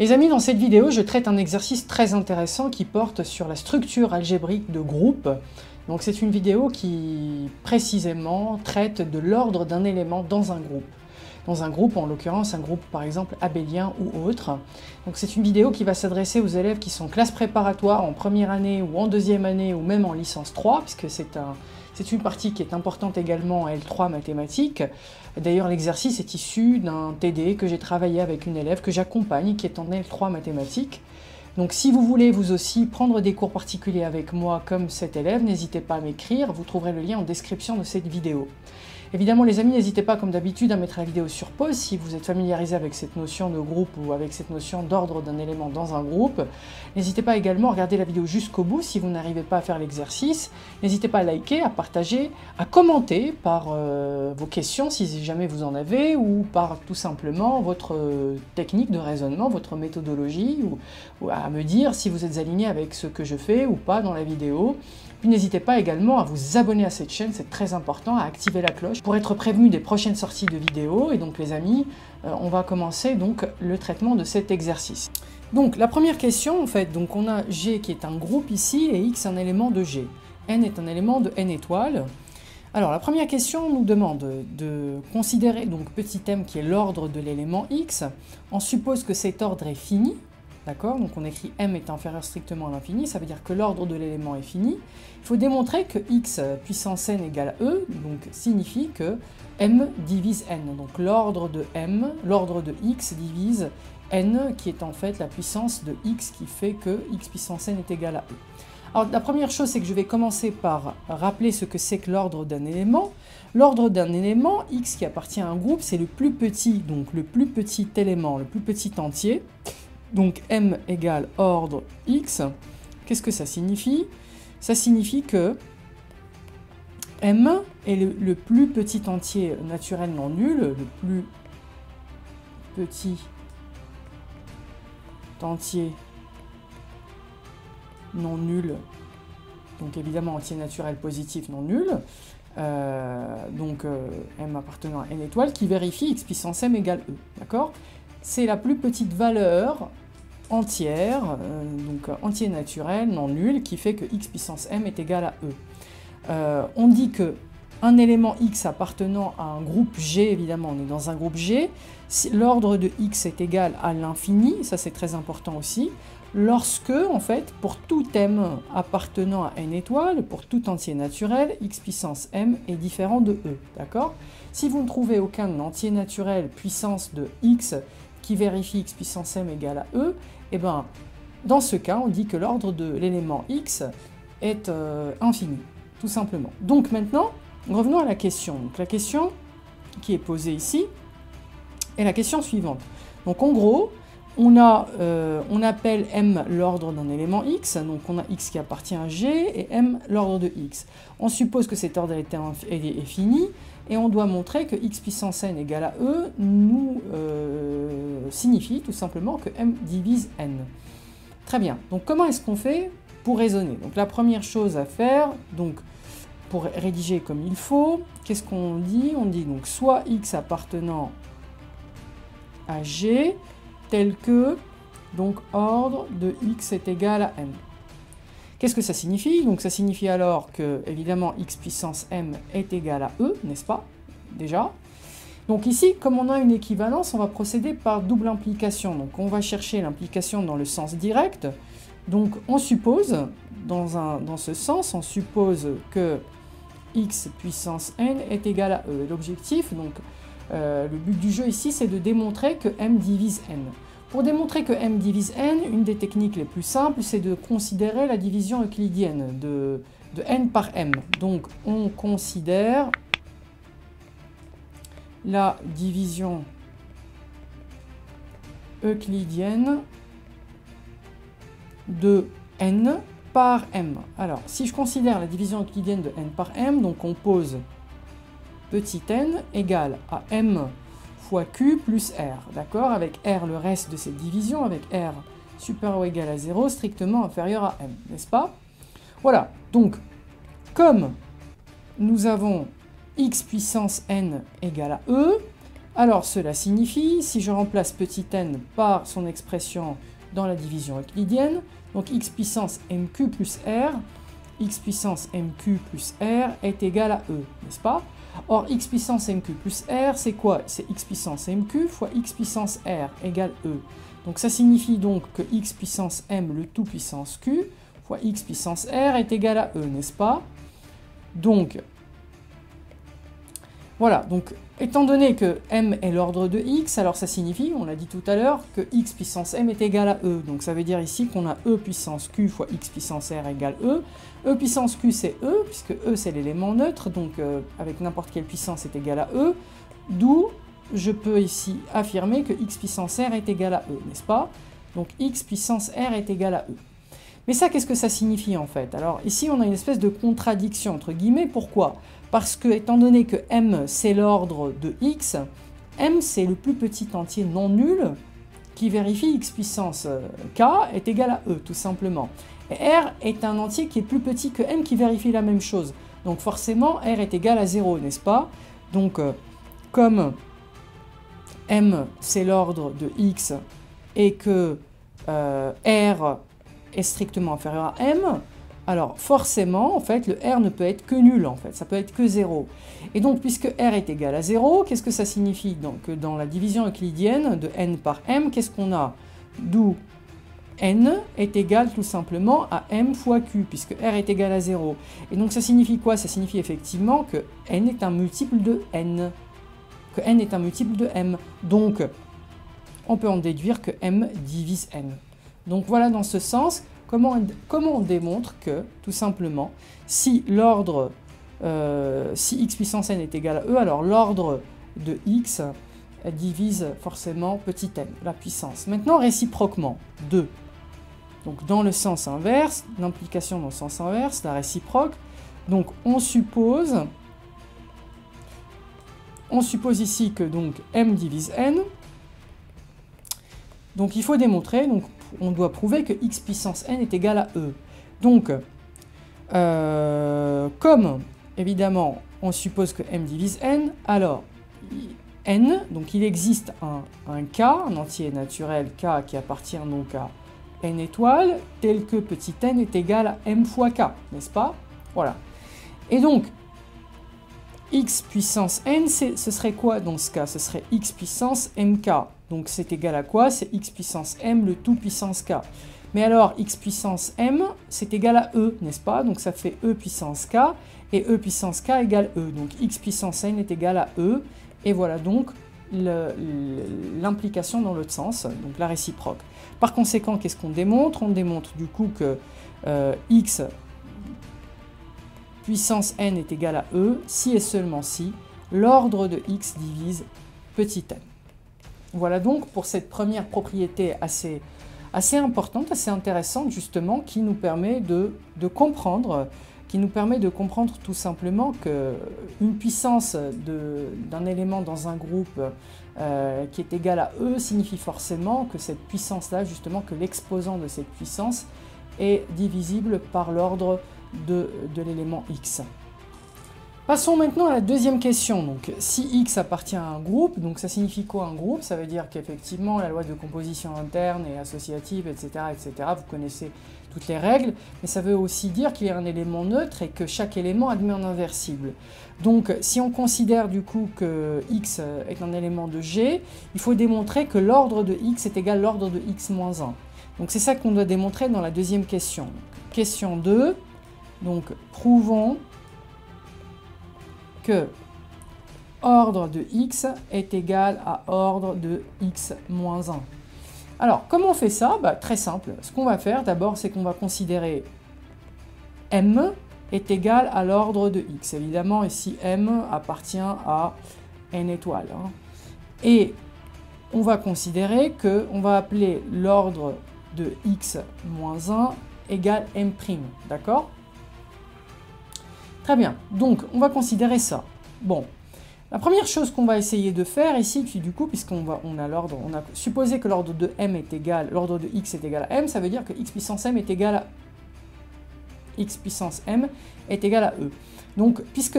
Les amis, dans cette vidéo, je traite un exercice très intéressant qui porte sur la structure algébrique de groupe. Donc c'est une vidéo qui précisément traite de l'ordre d'un élément dans un groupe. Dans un groupe, en l'occurrence un groupe par exemple abélien ou autre. Donc c'est une vidéo qui va s'adresser aux élèves qui sont classe préparatoire en première année ou en deuxième année ou même en licence 3, puisque c'est un, c'est une partie qui est importante également à L3 mathématiques. D'ailleurs, l'exercice est issu d'un TD que j'ai travaillé avec une élève que j'accompagne qui est en L3 mathématiques. Donc si vous voulez vous aussi prendre des cours particuliers avec moi comme cet élève, n'hésitez pas à m'écrire, vous trouverez le lien en description de cette vidéo. Évidemment, les amis, n'hésitez pas, comme d'habitude, à mettre la vidéo sur pause si vous êtes familiarisé avec cette notion de groupe ou avec cette notion d'ordre d'un élément dans un groupe. N'hésitez pas également à regarder la vidéo jusqu'au bout si vous n'arrivez pas à faire l'exercice. N'hésitez pas à liker, à partager, à commenter par euh, vos questions si jamais vous en avez ou par tout simplement votre euh, technique de raisonnement, votre méthodologie ou, ou à me dire si vous êtes aligné avec ce que je fais ou pas dans la vidéo. Puis n'hésitez pas également à vous abonner à cette chaîne, c'est très important, à activer la cloche pour être prévenu des prochaines sorties de vidéos. Et donc les amis, euh, on va commencer donc le traitement de cet exercice. Donc la première question en fait, donc on a G qui est un groupe ici et X un élément de G. N est un élément de N étoiles. Alors la première question nous demande de considérer donc petit m qui est l'ordre de l'élément X. On suppose que cet ordre est fini, D'accord Donc on écrit m est inférieur strictement à l'infini, ça veut dire que l'ordre de l'élément est fini. Il faut démontrer que x puissance n égale e, donc signifie que m divise n. Donc l'ordre de m, l'ordre de x divise n, qui est en fait la puissance de x qui fait que x puissance n est égal à e. Alors la première chose, c'est que je vais commencer par rappeler ce que c'est que l'ordre d'un élément. L'ordre d'un élément, x qui appartient à un groupe, c'est le plus petit, donc le plus petit élément, le plus petit entier. Donc m égale ordre x. Qu'est-ce que ça signifie? Ça signifie que m est le, plus petit entier naturel non nul, le plus petit entier non nul, donc évidemment entier naturel positif non nul, euh, donc euh, m appartenant à n étoile, qui vérifie x puissance m égale e. D'accord? C'est la plus petite valeur entière, euh, donc entier naturel, non nul, qui fait que x puissance m est égal à e. Euh, on dit que un élément x appartenant à un groupe G, évidemment, on est dans un groupe G, l'ordre de x est égal à l'infini, ça c'est très important aussi, lorsque, en fait, pour tout m appartenant à n étoiles, pour tout entier naturel, x puissance m est différent de e, d'accord? Si vous ne trouvez aucun entier naturel puissance de x qui vérifie x puissance m égale à e, et eh ben, dans ce cas, on dit que l'ordre de l'élément x est euh, infini, tout simplement. Donc maintenant, revenons à la question. la question qui est posée ici est la question suivante. Donc en gros, on, a, euh, on appelle m l'ordre d'un élément x, donc on a x qui appartient à g et m l'ordre de x. On suppose que cet ordre est, est, fini et on doit montrer que x puissance n égale à e nous euh, signifie tout simplement que m divise n. Très bien, donc comment est-ce qu'on fait pour raisonner? Donc la première chose à faire, donc pour rédiger comme il faut, qu'est-ce qu'on dit? On dit donc soit x appartenant à g tel que donc ordre de x est égal à m. Qu'est-ce que ça signifie? Donc ça signifie alors que, évidemment, x puissance m est égal à e, n'est-ce pas? Déjà. Donc ici, comme on a une équivalence, on va procéder par double implication. Donc on va chercher l'implication dans le sens direct. Donc on suppose, dans, ce sens, on suppose que x puissance n est égal à e. L'objectif, donc euh, le but du jeu ici, c'est de démontrer que m divise n. Pour démontrer que m divise n, une des techniques les plus simples, c'est de considérer la division euclidienne de, n par m. Donc on considère la division euclidienne de n par m. Alors, si je considère la division euclidienne de n par m, donc on pose petit n égale à m fois Q plus R, d'accord? Avec R le reste de cette division, avec R supérieur ou égal à 0, strictement inférieur à M, n'est-ce pas? Voilà, donc, comme nous avons x puissance n égale à E, Alors cela signifie, si je remplace petit n par son expression dans la division euclidienne, donc x puissance mq plus r, x puissance mq plus r est égal à e, n'est-ce pas? Or, x puissance mq plus r, c'est quoi? C'est x puissance mq fois x puissance r égale e. Donc ça signifie donc que x puissance m le tout puissance q fois x puissance r est égal à e, n'est-ce pas? Donc, voilà, donc étant donné que m est l'ordre de x, alors ça signifie, on l'a dit tout à l'heure, que x puissance m est égal à e. Donc ça veut dire ici qu'on a e puissance q fois x puissance r égale e. e puissance q c'est e, puisque e c'est l'élément neutre, donc euh, avec n'importe quelle puissance est égal à e. D'où je peux ici affirmer que x puissance r est égal à e, n'est-ce pas? Donc x puissance r est égal à e. Mais ça, qu'est-ce que ça signifie en fait? Alors ici, on a une espèce de contradiction entre guillemets. Pourquoi? Parce que, étant donné que m c'est l'ordre de x, m c'est le plus petit entier non nul qui vérifie x puissance euh, k est égal à e, tout simplement. Et r est un entier qui est plus petit que m qui vérifie la même chose. Donc forcément, r est égal à 0, n'est-ce pas? Donc, euh, comme m c'est l'ordre de x et que euh, r est strictement inférieur à m, alors forcément, en fait, le R ne peut être que nul, en fait, ça peut être que 0. Et donc, puisque R est égal à 0, qu'est-ce que ça signifie? Donc, dans la division euclidienne de n par m, qu'est-ce qu'on a? D'où n est égal tout simplement à m fois q, puisque r est égal à 0. Et donc ça signifie quoi? Ça signifie effectivement que n est un multiple de n, que n est un multiple de m. Donc, on peut en déduire que m divise n. Donc voilà dans ce sens Comment, on démontre que, tout simplement, si l'ordre, euh, si x puissance n est égal à e, alors l'ordre de x divise forcément petit n, la puissance. Maintenant, réciproquement, 2. Donc dans le sens inverse, l'implication dans le sens inverse, la réciproque. Donc on suppose, on suppose ici que donc m divise n. Donc il faut démontrer, donc on doit prouver que x puissance n est égal à e. Donc, euh, comme évidemment on suppose que m divise n, alors n, donc il existe un, k, un entier naturel k qui appartient donc à n étoiles, tel que petit n est égal à m fois k, n'est-ce pas? Voilà. Et donc, x puissance n, ce serait quoi dans ce cas? Ce serait x puissance mk. Donc c'est égal à quoi? C'est x puissance m le tout puissance k. Mais alors, x puissance m, c'est égal à e, n'est-ce pas? Donc ça fait e puissance k, et e puissance k égale e. Donc x puissance n est égal à e, et voilà donc l'implication dans l'autre sens, donc la réciproque. Par conséquent, qu'est-ce qu'on démontre? On démontre du coup que euh, x puissance n est égal à e si et seulement si l'ordre de x divise petit n. Voilà donc pour cette première propriété assez, importante, assez intéressante justement, qui nous permet de, comprendre qui nous permet de comprendre tout simplement qu'une puissance d'un élément dans un groupe euh, qui est égale à E signifie forcément que cette puissance-là, justement, que l'exposant de cette puissance est divisible par l'ordre de l'élément X. Passons maintenant à la deuxième question. Donc, si X appartient à un groupe, donc ça signifie quoi un groupe? Ça veut dire qu'effectivement, la loi de composition interne et associative, etc., etc., vous connaissez toutes les règles, mais ça veut aussi dire qu'il y a un élément neutre et que chaque élément admet un inversible. Donc, si on considère du coup que X est un élément de G, il faut démontrer que l'ordre de X est égal à l'ordre de X moins 1. Donc, c'est ça qu'on doit démontrer dans la deuxième question. Question 2. Donc, prouvons que ordre de x est égal à ordre de x moins 1. Alors, comment on fait ça bah, Très simple. Ce qu'on va faire d'abord, c'est qu'on va considérer m est égal à l'ordre de x. Évidemment, ici, m appartient à n étoiles. Hein. Et on va considérer que on va appeler l'ordre de x moins 1 égale m'. D'accord? Très bien, donc on va considérer ça. Bon, la première chose qu'on va essayer de faire ici, puis du coup, puisqu'on on a l'ordre, on a supposé que l'ordre de m est égal, l'ordre de x est égal à m, ça veut dire que x puissance m est égal à x puissance m est égal à e. Donc, puisque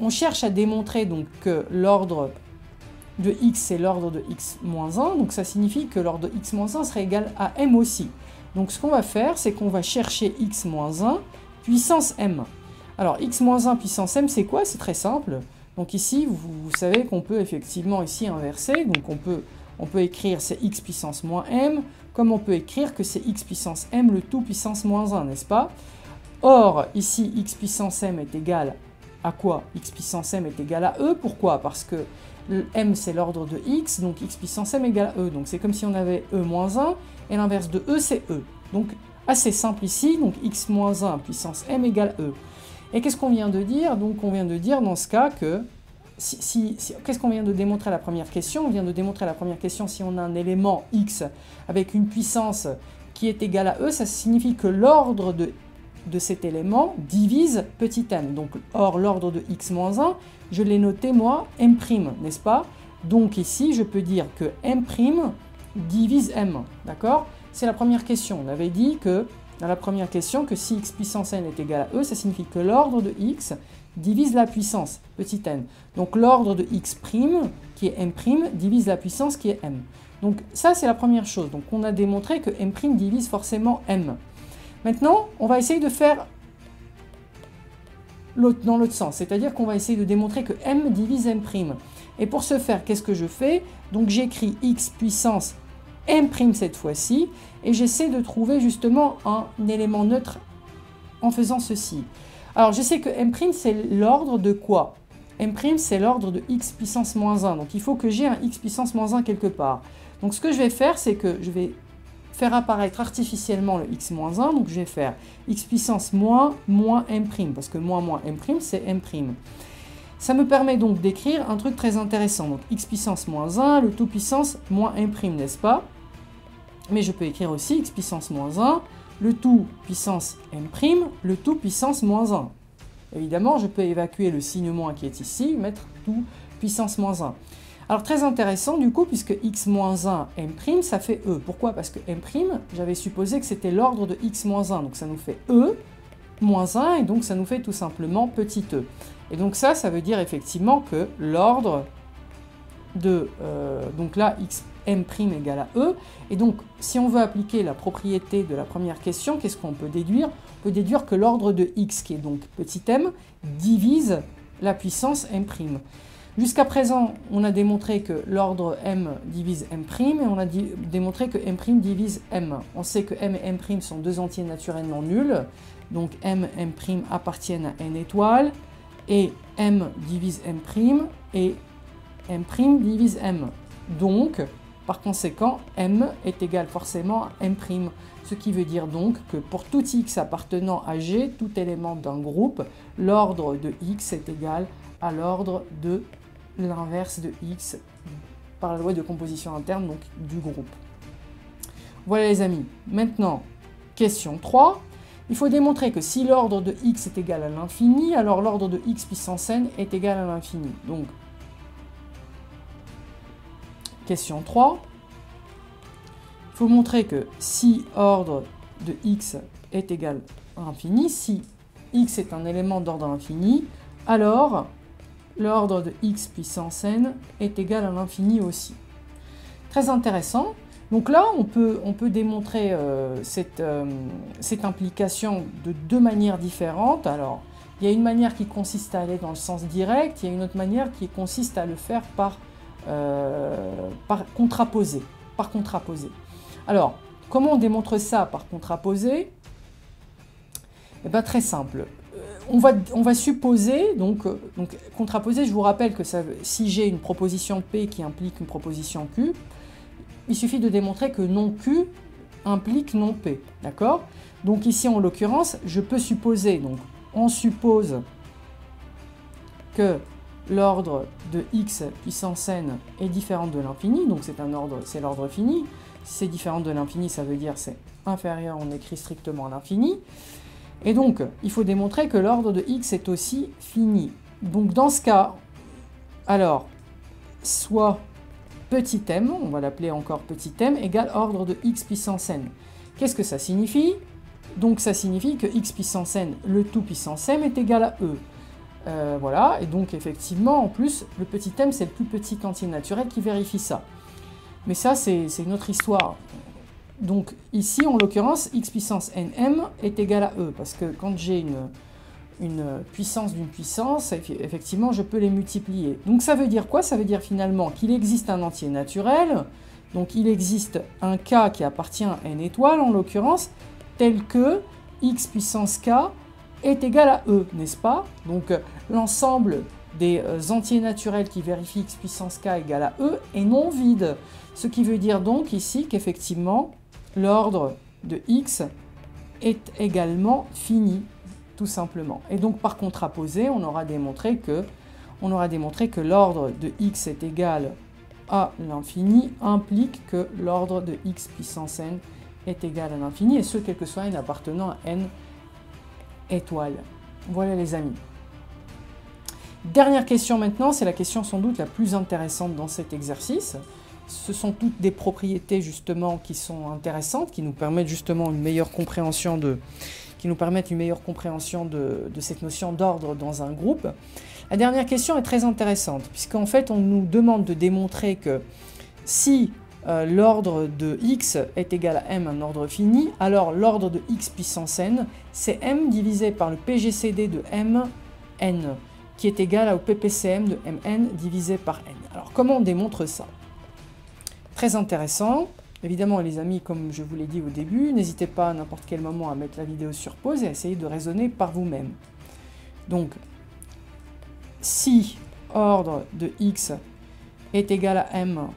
on, cherche à démontrer donc que l'ordre de x, c'est l'ordre de x moins 1, donc ça signifie que l'ordre de x moins 1 serait égal à m aussi. Donc ce qu'on va faire, c'est qu'on va chercher x moins 1 puissance m. Alors x moins 1 puissance m, c'est quoi? C'est très simple. Donc ici, vous, savez qu'on peut effectivement ici inverser, donc on peut, on peut écrire c'est x puissance moins m, comme on peut écrire que c'est x puissance m le tout puissance moins 1, n'est-ce pas? Or, ici, x puissance m est égal à quoi? X puissance m est égal à e. Pourquoi? Parce que m c'est l'ordre de x, donc x puissance m égale à e. Donc c'est comme si on avait e moins 1, et l'inverse de e c'est e. Donc assez simple ici, donc x moins 1 puissance m égale e. Et qu'est-ce qu'on vient de dire? Donc on vient de dire dans ce cas que, si, qu'est-ce qu'on vient de démontrer à la première question? On vient de démontrer à la première question si on a un élément x avec une puissance qui est égale à e, ça signifie que l'ordre de de cet élément divise petit m. Donc, or, l'ordre de x moins 1, je l'ai noté moi, m', n'est-ce pas? Donc ici, je peux dire que m' divise m, d'accord? C'est la première question. On avait dit que, dans la première question, que si x puissance n est égal à e, ça signifie que l'ordre de x divise la puissance, petit n. Donc l'ordre de x', qui est m', divise la puissance qui est m. Donc ça, c'est la première chose. Donc on a démontré que m' divise forcément m. Maintenant, on va essayer de faire dans l'autre sens, c'est-à-dire qu'on va essayer de démontrer que m divise m'. Et pour ce faire, qu'est-ce que je fais? Donc j'écris x puissance m' cette fois-ci, et j'essaie de trouver justement un élément neutre en faisant ceci. Alors je sais que m' c'est l'ordre de quoi? M' c'est l'ordre de x puissance moins 1, donc il faut que j'ai un x puissance moins 1 quelque part. Donc ce que je vais faire, c'est que je vais faire apparaître artificiellement le x-1, donc je vais faire x puissance moins moins m', parce que moins moins m', c'est m'. Ça me permet donc d'écrire un truc très intéressant, donc x puissance moins 1, le tout puissance moins m', n'est-ce pas? Mais je peux écrire aussi x puissance moins 1, le tout puissance m', le tout puissance moins 1. Évidemment, je peux évacuer le signe moins qui est ici, mettre tout puissance moins 1. Alors très intéressant du coup, puisque x-1 m', ça fait e. Pourquoi? Parce que m', j'avais supposé que c'était l'ordre de x-1, donc ça nous fait e moins 1, et donc ça nous fait tout simplement petit e. Et donc ça, ça veut dire effectivement que l'ordre de... Euh, donc là, x m' égale à e. Et donc, si on veut appliquer la propriété de la première question, qu'est-ce qu'on peut déduire? On peut déduire que l'ordre de x, qui est donc petit m, divise la puissance m'. Jusqu'à présent, on a démontré que l'ordre m divise m' et on a démontré que m' divise m. On sait que m et m' sont deux entiers naturellement nuls, donc m, m' appartiennent à n étoiles, et m divise m' et m' divise m. Donc, par conséquent, m est égal forcément à m', ce qui veut dire donc que pour tout x appartenant à g, tout élément d'un groupe, l'ordre de x est égal à l'ordre de l'inverse de x par la loi de composition interne du groupe. Voilà les amis. Maintenant, question 3. Il faut démontrer que si l'ordre de x est égal à l'infini, alors l'ordre de x puissance n est égal à l'infini. Donc, question 3. Il faut montrer que si ordre de x est égal à infini, si x est un élément d'ordre infini, alors l'ordre de x puissance n est égal à l'infini aussi. Très intéressant. Donc là, on peut, on peut démontrer euh, cette, euh, cette, implication de deux manières différentes. Alors, il y a une manière qui consiste à aller dans le sens direct, il y a une autre manière qui consiste à le faire par, par contraposé. Par contraposé. Alors, comment on démontre ça par contraposé? Eh bien, très simple on va, on va supposer, donc, euh, contraposer, je vous rappelle que si j'ai une proposition P qui implique une proposition Q, il suffit de démontrer que non Q implique non P, d'accord? Donc ici, en l'occurrence, je peux supposer, donc on suppose que l'ordre de x puissance n est différent de l'infini, donc c'est un ordre, c'est l'ordre fini. Si c'est différent de l'infini, ça veut dire c'est inférieur, on écrit strictement l'infini. Et donc, il faut démontrer que l'ordre de x est aussi fini. Donc dans ce cas, alors, soit petit m, on va l'appeler encore petit m, égale ordre de x puissance n. Qu'est-ce que ça signifie? Donc ça signifie que x puissance n, le tout puissance m, est égal à e. Euh, voilà, et donc effectivement, en plus, le petit m, c'est le plus petit entier naturel qui vérifie ça. Mais ça, c'est une autre histoire. Donc ici, en l'occurrence, x puissance nm est égal à e, parce que quand j'ai une, puissance d'une puissance, effectivement, je peux les multiplier. Donc ça veut dire quoi? Ça veut dire finalement qu'il existe un entier naturel, donc il existe un k qui appartient à n étoiles, en l'occurrence, tel que x puissance k est égal à e, n'est-ce pas? Donc l'ensemble des euh, entiers naturels qui vérifient x puissance k égale à e est non vide. Ce qui veut dire donc ici qu'effectivement, l'ordre de x est également fini, tout simplement. Et donc par contraposé, on aura démontré que, on aura démontré que l'ordre de x est égal à l'infini implique que l'ordre de x puissance n est égal à l'infini, et ce, quel que soit n appartenant à n étoiles. Voilà les amis. Dernière question maintenant, c'est la question sans doute la plus intéressante dans cet exercice. Ce sont toutes des propriétés justement qui sont intéressantes, qui nous permettent justement une meilleure compréhension de, qui nous permettent une meilleure compréhension de, de cette notion d'ordre dans un groupe. La dernière question est très intéressante, puisqu'en fait on nous demande de démontrer que si euh, l'ordre de x est égal à m, un ordre fini, alors l'ordre de x puissance n, c'est m divisé par le PGCD de m, n, qui est égal au PPCM de mn divisé par n. Alors comment on démontre ça? Très intéressant. Évidemment les amis, comme je vous l'ai dit au début, n'hésitez pas à n'importe quel moment à mettre la vidéo sur pause et à essayer de raisonner par vous-même. Donc, si ordre de x est égal à m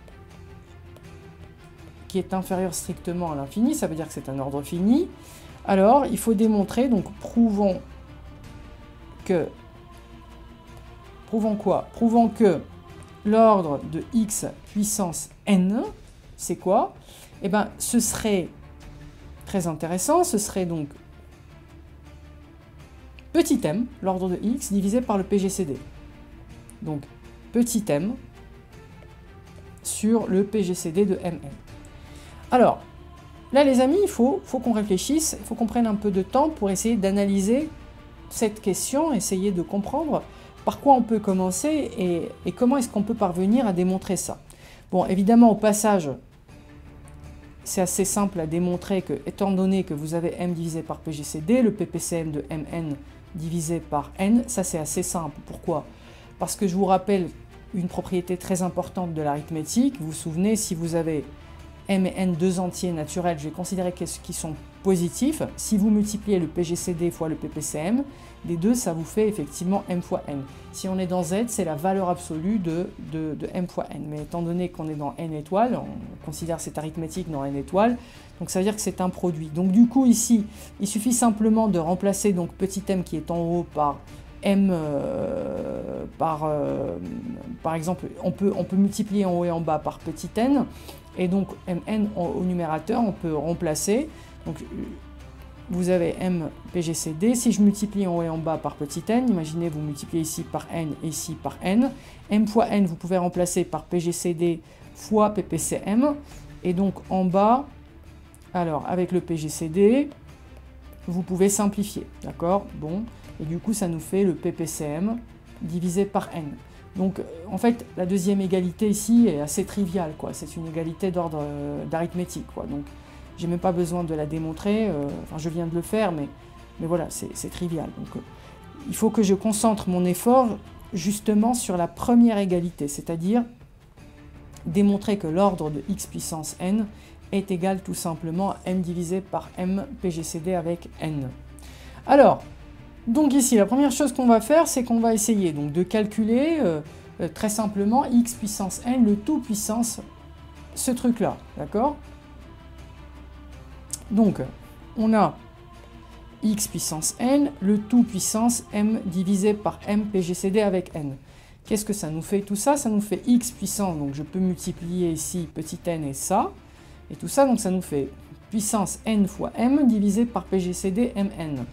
qui est inférieur strictement à l'infini, ça veut dire que c'est un ordre fini, alors il faut démontrer, donc prouvons que, prouvons quoi? Prouvons que l'ordre de x puissance n, c'est quoi? Eh bien, ce serait très intéressant, ce serait donc petit m, l'ordre de x, divisé par le PGCD. Donc, petit m sur le PGCD de mn. Alors, là les amis, il faut, qu'on réfléchisse, il faut qu'on prenne un peu de temps pour essayer d'analyser cette question, essayer de comprendre par quoi on peut commencer et, comment est-ce qu'on peut parvenir à démontrer ça. Bon, évidemment, au passage, c'est assez simple à démontrer que, étant donné que vous avez m divisé par PGCD, le PPCM de mn divisé par n, ça c'est assez simple. Pourquoi? Parce que je vous rappelle une propriété très importante de l'arithmétique. Vous vous souvenez, si vous avez m et n, deux entiers naturels, je vais considérer qu'ils sont positifs. Si vous multipliez le PGCD fois le PPCM, les deux, ça vous fait effectivement m fois n. Si on est dans z, c'est la valeur absolue de, m fois n. Mais étant donné qu'on est dans n étoiles, on considère cette arithmétique dans n étoiles, donc ça veut dire que c'est un produit. Donc du coup ici, il suffit simplement de remplacer donc petit m qui est en haut par m euh, par, euh, par exemple, on peut, on peut multiplier en haut et en bas par petit n, et donc mn au numérateur, on peut remplacer. Donc vous avez m pgcd. Si je multiplie en haut et en bas par petit n, imaginez vous multipliez ici par n et ici par n. m fois n, vous pouvez remplacer par pgcd fois ppcm. Et donc en bas, alors avec le pgcd, vous pouvez simplifier. D'accord? Bon. Et du coup, ça nous fait le ppcm divisé par n. Donc en fait, la deuxième égalité ici est assez triviale. C'est une égalité d'ordre euh, d'arithmétique. Donc j'ai même pas besoin de la démontrer. Euh, enfin, je viens de le faire, mais, mais voilà, c'est trivial. Donc euh, il faut que je concentre mon effort justement sur la première égalité, c'est-à-dire démontrer que l'ordre de x puissance n est égal tout simplement à m divisé par m pgcd avec n. Alors, donc ici, la première chose qu'on va faire, c'est qu'on va essayer donc, de calculer euh, euh, très simplement x puissance n, le tout puissance ce truc-là, d'accord? Donc, on a x puissance n, le tout puissance m divisé par m pgcd avec n. Qu'est-ce que ça nous fait tout ça? Ça nous fait x puissance, donc je peux multiplier ici petit n et ça, et tout ça, donc ça nous fait puissance n fois m divisé par pgcd mn.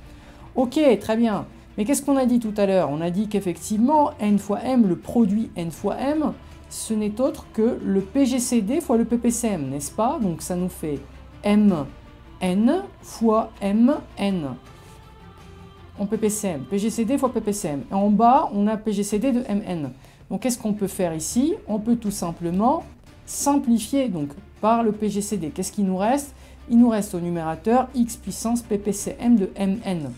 Ok, très bien. Mais qu'est-ce qu'on a dit tout à l'heure? On a dit qu'effectivement, n fois m, le produit n fois m, ce n'est autre que le PGCD fois le PPCM, n'est-ce pas? Donc ça nous fait m n fois m n. en PPCM, PGCD fois PPCM. Et en bas, on a PGCD de MN. Donc qu'est-ce qu'on peut faire ici? On peut tout simplement simplifier donc, par le PGCD. Qu'est-ce qui nous reste? Il nous reste au numérateur x puissance PPCM de MN.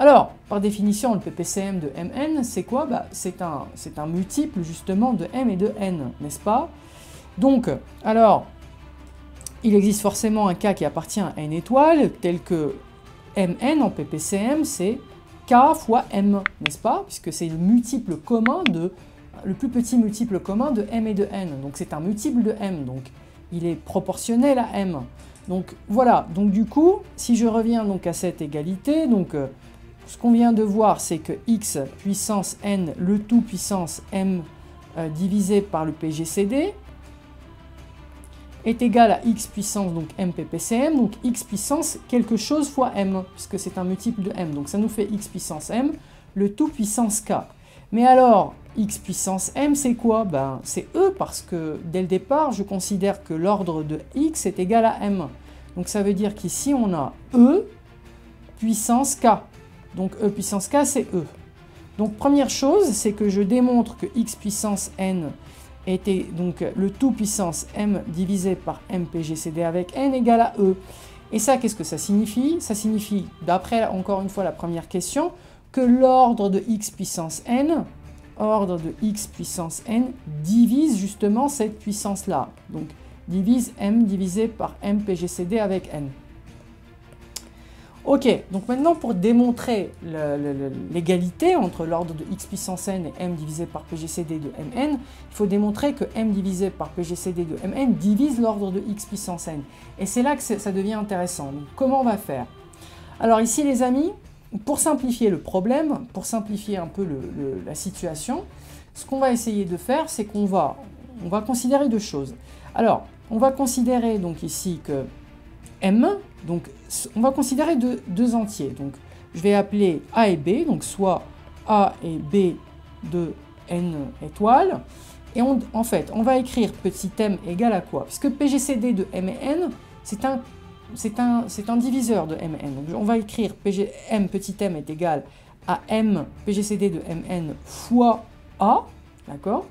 Alors, par définition, le PPCM de Mn, c'est quoi? Bah, C'est un, multiple justement de M et de N, n'est-ce pas? Donc, alors, il existe forcément un cas qui appartient à une étoile, tel que Mn en PPCM, c'est K fois M, n'est-ce pas? Puisque c'est le multiple commun de le plus petit multiple commun de M et de N. Donc c'est un multiple de M, donc il est proportionnel à M. Donc voilà, donc du coup, si je reviens donc à cette égalité, donc euh, ce qu'on vient de voir, c'est que x puissance n, le tout puissance m euh, divisé par le PGCD, est égal à x puissance donc mppcm, donc x puissance quelque chose fois m, puisque c'est un multiple de m. Donc ça nous fait x puissance m, le tout puissance k. Mais alors, x puissance m, c'est quoi? Ben, C'est e, parce que dès le départ, je considère que l'ordre de x est égal à m. Donc ça veut dire qu'ici, on a e puissance k. Donc e puissance k, c'est e. Donc première chose, c'est que je démontre que x puissance n était donc le tout puissance m divisé par mpgcd avec n égale à e. Et ça, qu'est-ce que ça signifie? Ça signifie, d'après encore une fois la première question, que l'ordre de x puissance n, ordre de x puissance n, divise justement cette puissance-là. Donc divise m divisé par mpgcd avec n. Ok, donc maintenant pour démontrer l'égalité entre l'ordre de x puissance n et m divisé par pgcd de mn, il faut démontrer que m divisé par pgcd de mn divise l'ordre de x puissance n. Et c'est là que ça devient intéressant. Donc comment on va faire? Alors ici les amis, pour simplifier le problème, pour simplifier un peu la situation, ce qu'on va essayer de faire, c'est qu'on va, on va considérer deux choses. Alors, on va considérer donc ici que m, donc on va considérer deux, entiers. Donc je vais appeler A et B, donc soit A et B de n étoiles. Et en fait, on va écrire petit m égal à quoi? Puisque PGCD de m et n, c'est un, un, un, diviseur de m n. Donc on va écrire m petit m est égal à m PGCD de mn fois A, d'accord?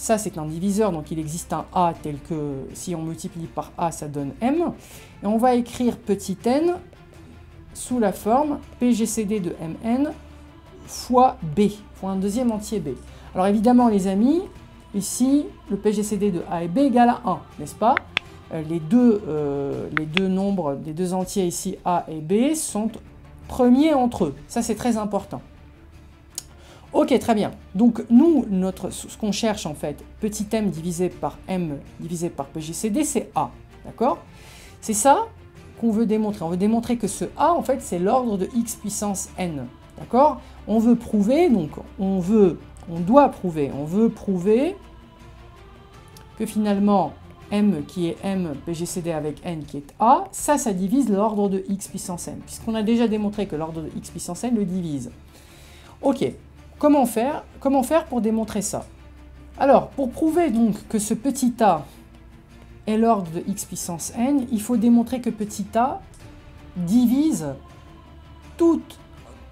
Ça, c'est un diviseur, donc il existe un A tel que si on multiplie par A, ça donne M. Et on va écrire petit n sous la forme PGCD de Mn fois B, fois un deuxième entier B. Alors évidemment, les amis, ici, le PGCD de A et B égale à 1, n'est-ce pas? Euh, les deux, euh, les nombres deux entiers ici, A et B, sont premiers entre eux. Ça, c'est très important. Ok, très bien. Donc nous, notre, ce qu'on cherche en fait, petit m divisé par m divisé par pgcd, c'est a. D'accord? C'est ça qu'on veut démontrer. On veut démontrer que ce a, en fait, c'est l'ordre de x puissance n. D'accord? On veut prouver, donc on veut, on doit prouver, on veut prouver que finalement m qui est m pgcd avec n qui est a, ça, ça divise l'ordre de x puissance n, puisqu'on a déjà démontré que l'ordre de x puissance n le divise. Ok, Comment faire, pour démontrer ça? Alors, pour prouver donc que ce petit a est l'ordre de x puissance n, il faut démontrer que petit a divise tout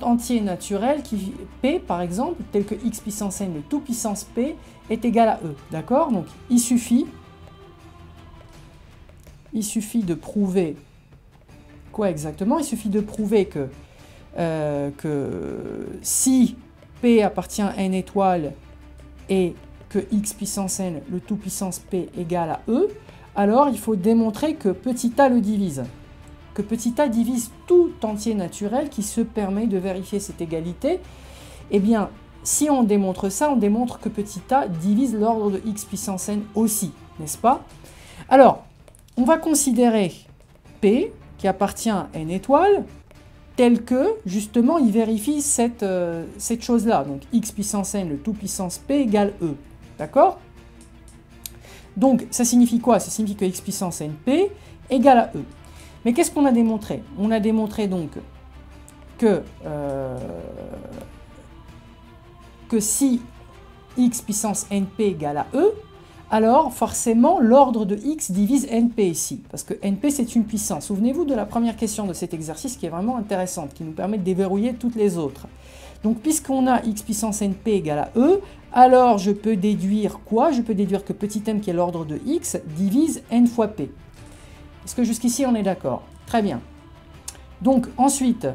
entier naturel qui p par exemple, tel que x puissance n, le tout puissance p, est égal à e. D'accord? Donc il suffit, il suffit de prouver quoi exactement? Il suffit de prouver que, euh, que si P appartient à n étoile et que x puissance n, le tout puissance P égale à E, alors il faut démontrer que petit a le divise. Que petit a divise tout entier naturel qui se permet de vérifier cette égalité. Eh bien, si on démontre ça, on démontre que petit a divise l'ordre de x puissance n aussi, n'est-ce pas? Alors, on va considérer P, qui appartient à n étoile, tel que, justement, il vérifie cette, euh, cette chose-là. Donc, x puissance n, le tout puissance p égale e. D'accord? Donc, ça signifie quoi? Ça signifie que x puissance n p égale à e. Mais qu'est-ce qu'on a démontré? On a démontré donc que, euh, que si x puissance np égale à e, alors forcément l'ordre de x divise np ici, parce que np c'est une puissance. Souvenez-vous de la première question de cet exercice qui est vraiment intéressante, qui nous permet de déverrouiller toutes les autres. Donc puisqu'on a x puissance np égale à e, alors je peux déduire quoi? Je peux déduire que petit m qui est l'ordre de x divise n fois p. Est-ce que jusqu'ici on est d'accord? Très bien. Donc ensuite,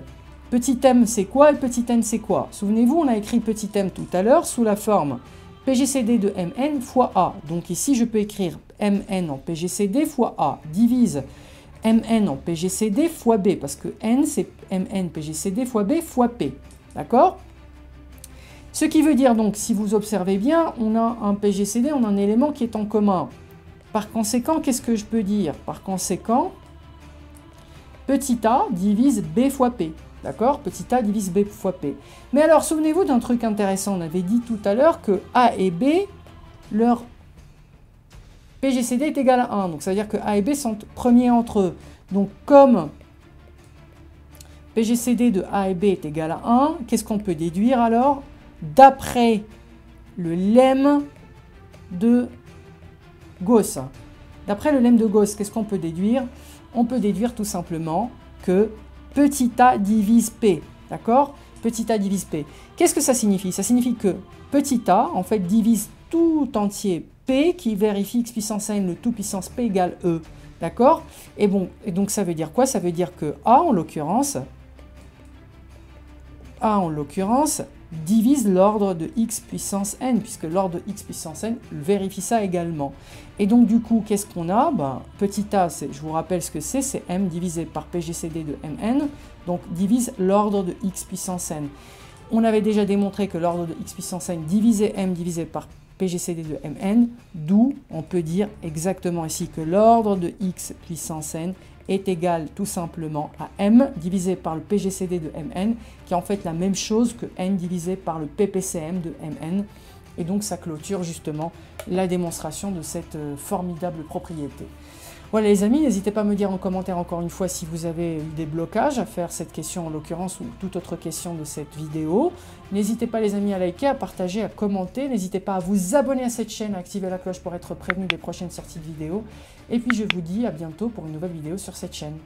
petit m c'est quoi? Et petit n c'est quoi? Souvenez-vous, on a écrit petit m tout à l'heure sous la forme PGCD de Mn fois A. Donc ici, je peux écrire Mn en PGCD fois A divise Mn en PGCD fois B, parce que N, c'est Mn PGCD fois B fois P. D'accord? Ce qui veut dire donc, si vous observez bien, on a un PGCD, on a un élément qui est en commun. Par conséquent, qu'est-ce que je peux dire? Par conséquent, petit a divise B fois P. D'accord? Petit a divise b fois p. Mais alors, souvenez-vous d'un truc intéressant. On avait dit tout à l'heure que a et b, leur PGCD est égal à 1. Donc, ça veut dire que a et b sont premiers entre eux. Donc, comme PGCD de a et b est égal à 1, qu'est-ce qu'on peut déduire alors? D'après le lemme de Gauss. D'après le lemme de Gauss, qu'est-ce qu'on peut déduire? On peut déduire tout simplement que petit a divise p. D'accord Petit a divise p. Qu'est-ce que ça signifie? Ça signifie que petit a, en fait, divise tout entier p qui vérifie x puissance n, le tout puissance p égale e. D'accord et, bon, et donc ça veut dire quoi? Ça veut dire que a, en l'occurrence, a en l'occurrence, divise l'ordre de x puissance n, puisque l'ordre de x puissance n vérifie ça également. Et donc du coup, qu'est-ce qu'on a? Ben, Petit a, je vous rappelle ce que c'est, c'est m divisé par pgcd de mn, donc divise l'ordre de x puissance n. On avait déjà démontré que l'ordre de x puissance n divisé m divisé par pgcd de mn, d'où on peut dire exactement ici que l'ordre de x puissance n est égal tout simplement à m divisé par le PGCD de mn, qui est en fait la même chose que n divisé par le PPCM de mn. Et donc ça clôture justement la démonstration de cette euh, formidable propriété. Voilà les amis, n'hésitez pas à me dire en commentaire encore une fois si vous avez eu des blocages à faire cette question en l'occurrence ou toute autre question de cette vidéo. N'hésitez pas les amis à liker, à partager, à commenter. N'hésitez pas à vous abonner à cette chaîne, à activer la cloche pour être prévenu des prochaines sorties de vidéos. Et puis je vous dis à bientôt pour une nouvelle vidéo sur cette chaîne.